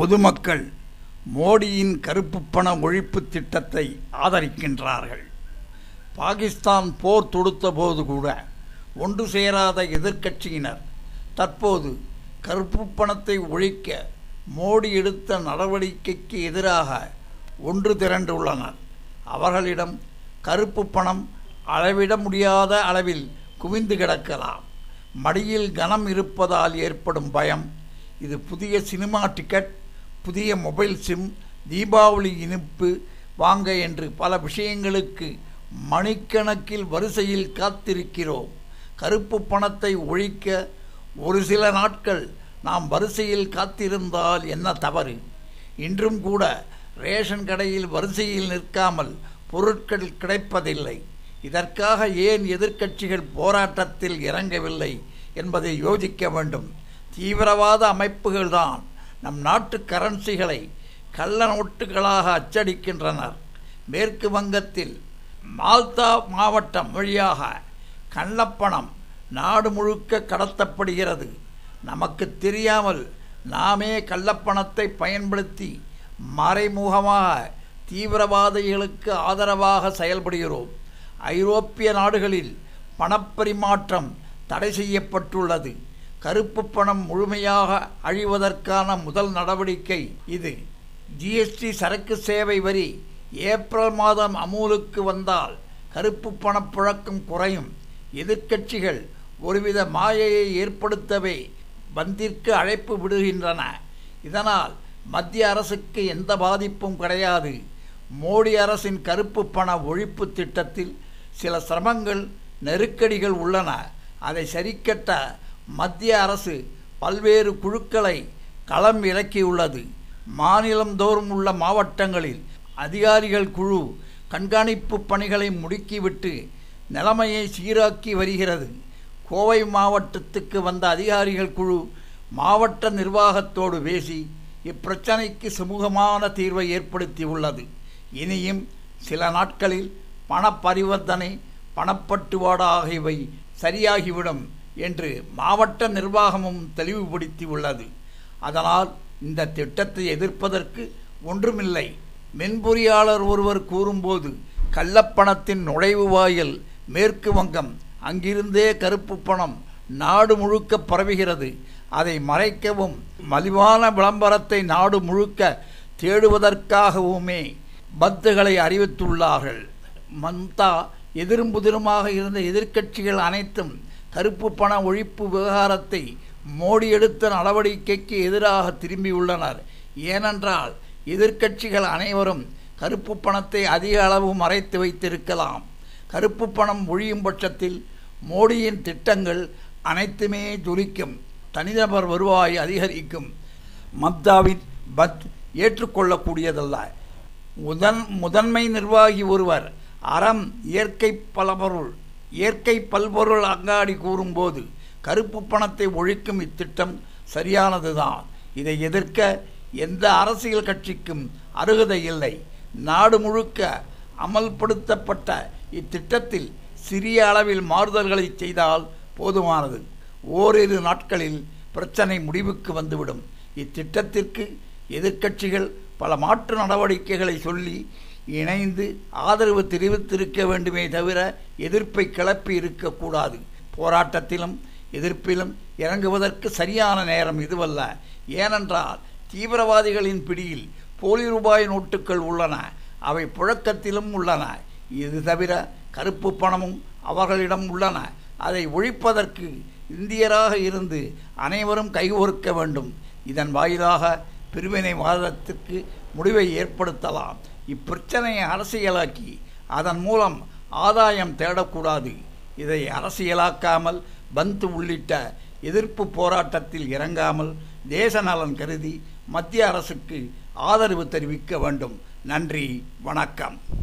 பொதுமக்கள் மோடியின் கருப்பு பண ஒழிப்பு திட்டத்தை ஆதரிக்கின்றார்கள். பாகிஸ்தான் போர் தொடுத்தபோது கூட ஒன்று சேராத எதிர்க்கட்சியினர் தற்போது கருப்பு பணத்தை ஒழிக்க மோடி எடுத்த நடவடிக்கைக்கு எதிராக ஒன்று திரண்டுள்ளனர் அவர்களிடம் கருப்பு பணம் அளவிட முடியாத அளவில் குவிந்து கிடக்கலாம். மடியில் கனம் இருப்பதால் ஏற்படும் பயம். இது புதிய சினிமா டிக்கெட் புதிய மொபைல் சிம் தீபாவளி இனிப்பு வாங்க என்று பல விஷயங்களுக்கு மணிக்கணக்கில் வரிசையில் காத்திருக்கிறோம். கருப்பு பணத்தை ஒழிக்க ஒரு சில நாட்கள் நாம் வரிசையில் காத்திருந்தால் என்ன தவறு? இன்றும் கூட ரேஷன் கடையில் வரிசையில் நிற்காமல் பொருட்கள் கிடைப்பதில்லை. இதற்காக ஏன் எதிர்க்கட்சிகள் போராட்டத்தில் இறங்கவில்லை என்பதை யோசிக்க வேண்டும். தீவிரவாத அமைப்புகள்தான் நம் நாட்டு கரன்சிகளை கள்ள நோட்டுகளாக அச்சடிக்கின்றனர். மேற்கு வங்கத்தில் மால்தா மாவட்டம் வழியாக கள்ளப்பணம் நாடு முழுக்க கடத்தப்படுகிறது. நமக்கு தெரியாமல் நாமே கள்ளப்பணத்தை பயன்படுத்தி மறைமுகமாக தீவிரவாதிகளுக்கு ஆதரவாக செயல்படுகிறோம். ஐரோப்பிய நாடுகளில் பணப்பரிமாற்றம் தடை செய்யப்பட்டுள்ளது. கருப்பு பணம் முழுமையாக அழிவதற்கான முதல் நடவடிக்கை இது. ஜிஎஸ்டி சரக்கு சேவை வரி ஏப்ரல் மாதம் அமூலுக்கு வந்தால் கருப்பு பணப்புழக்கம் குறையும். எதிர்க்கட்சிகள் ஒருவித மாயையை ஏற்படுத்தவே பந்திற்கு அழைப்பு விடுகின்றன. இதனால் மத்திய அரசுக்கு எந்த பாதிப்பும் கிடையாது. மோடி அரசின் கருப்பு பண ஒழிப்பு திட்டத்தில் சில சிரமங்கள் நெருக்கடிகள் உள்ளன. அதை சரிக்கட்ட மத்திய அரசு பல்வேறு குழுக்களை களம் இறக்கியுள்ளது. மாநிலந்தோறும் உள்ள மாவட்டங்களில் அதிகாரிகள் குழு கண்காணிப்பு பணிகளை முடுக்கிவிட்டு நிலைமையை சீராக்கி வருகிறது. கோவை மாவட்டத்துக்கு வந்த அதிகாரிகள் குழு மாவட்ட நிர்வாகத்தோடு பேசி இப்பிரச்சனைக்கு சுமூகமான தீர்வை ஏற்படுத்தியுள்ளது. இனியும் சில நாட்களில் பணப்பரிவர்த்தனை பணப்பட்டுவாடா ஆகியவை சரியாகிவிடும். என்று மாவட்ட நிர்வாகமும் தெளிவுபடுத்தியுள்ளது அதனால் இந்த திட்டத்தை எதிர்ப்பதற்கு ஒன்றுமில்லை. மென்பொறியாளர் ஒருவர் கூறும்போது கள்ளப்பணத்தின் நுழைவு வாயில் மேற்கு வங்கம் அங்கிருந்தே கருப்பு பணம் நாடு முழுக்க பரவுகிறது. அதை மறைக்கவும் மலிவான விளம்பரத்தை நாடு முழுக்க தேடுவதற்காகவுமே பத்துகளை அறிவித்துள்ளார்கள். மம்தா எதிரும் புதிருமாக இருந்த எதிர்க்கட்சிகள் அனைத்தும் கருப்பு பண ஒழிப்பு விவகாரத்தை மோடி எடுத்த நடவடிக்கைக்கு எதிராக திரும்பியுள்ளனர் ஏனென்றால் எதிர்க்கட்சிகள் அனைவரும் கருப்பு பணத்தை அதிக அளவு மறைத்து வைத்திருக்கலாம். கருப்பு பணம் ஒழியும் பட்சத்தில் மோடியின் திட்டங்கள் அனைத்துமே ஜொலிக்கும். தனிநபர் வருவாய் அதிகரிக்கும். மம்தாவின் பத் ஏற்றுக்கொள்ளக்கூடியதல்ல. முதன் முதன்மை நிர்வாகி ஒருவர் அறம் இயற்கை பலபொருள் இயற்கை பல்பொருள் அங்காடி கூறும்போது கருப்பு பணத்தை ஒழிக்கும் இத்திட்டம் சரியானதுதான். இதை எதிர்க்க எந்த அரசியல் கட்சிக்கும் அருகதை இல்லை. நாடு முழுக்க அமல்படுத்தப்பட்ட இத்திட்டத்தில் சிறிய அளவில் மாறுதல்களை செய்தால் போதுமானது. ஓரிரு நாட்களில் பிரச்சனை முடிவுக்கு வந்துவிடும். இத்திட்டத்திற்கு எதிர்க்கட்சிகள் பல மாற்று நடவடிக்கைகளை சொல்லி இணைந்து ஆதரவு தெரிவித்திருக்க வேண்டுமே தவிர எதிர்ப்பை கிளப்பி இருக்கக்கூடாது. போராட்டத்திலும் எதிர்ப்பிலும் இறங்குவதற்கு சரியான நேரம் இதுவல்ல. ஏனென்றால் தீவிரவாதிகளின் பிடியில் போலி ரூபாய் நோட்டுகள் உள்ளன. அவை புழக்கத்திலும் உள்ளன. இது தவிர கருப்பு பணமும் அவர்களிடம் உள்ளன. அதை ஒழிப்பதற்கு இந்தியராக இருந்து அனைவரும் கைகோர்க்க வேண்டும். இதன் வாயிலாக பிரிவினைவாதத்திற்கு முடிவை ஏற்படுத்தலாம். இப்பிரச்சனையை அரசியலாக்கி அதன் மூலம் ஆதாயம் தேடக்கூடாது. இதை அரசியலாக்காமல் பந்து உள்ளிட்ட எதிர்ப்பு போராட்டத்தில் இறங்காமல் தேச நலன் கருதி மத்திய அரசுக்கு ஆதரவு தெரிவிக்க வேண்டும். நன்றி வணக்கம்.